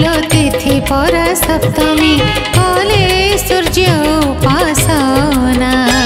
लो तिथि पर सप्तमी कले सूर्य उपासना।